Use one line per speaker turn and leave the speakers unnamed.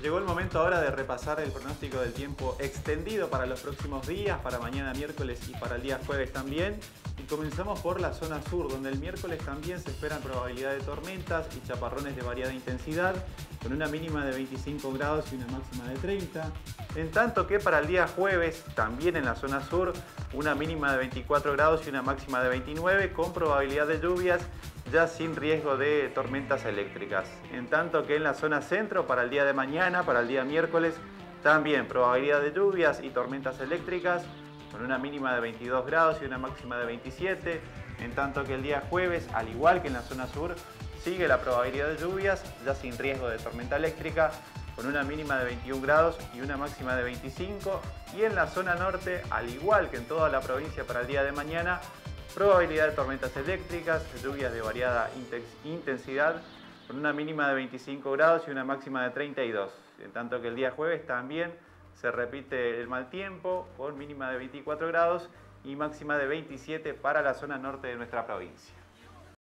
Llegó el momento ahora de repasar el pronóstico del tiempo extendido para los próximos días, para mañana miércoles y para el día jueves también. Y comenzamos por la zona sur, donde el miércoles también se esperan probabilidad de tormentas y chaparrones de variada intensidad, con una mínima de 25 grados y una máxima de 30. En tanto que para el día jueves, también en la zona sur, una mínima de 24 grados y una máxima de 29, con probabilidad de lluvias ya sin riesgo de tormentas eléctricas. En tanto que en la zona centro, para el día de mañana, para el día miércoles, también probabilidad de lluvias y tormentas eléctricas, con una mínima de 22 grados y una máxima de 27. En tanto que el día jueves, al igual que en la zona sur, sigue la probabilidad de lluvias, ya sin riesgo de tormenta eléctrica, con una mínima de 21 grados y una máxima de 25. Y en la zona norte, al igual que en toda la provincia para el día de mañana, Probabilidad de tormentas eléctricas, lluvias de variada intensidad, con una mínima de 25 grados y una máxima de 32. En tanto que el día jueves también se repite el mal tiempo, con mínima de 24 grados y máxima de 27 para la zona norte de nuestra provincia.